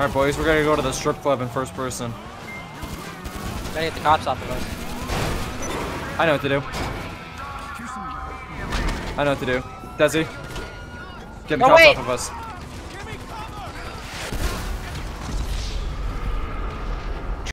Alright, boys, we're gonna go to the strip club in first person. Gotta get the cops off of us. I know what to do. I know what to do. Desi, get the No, cops wait. off of us.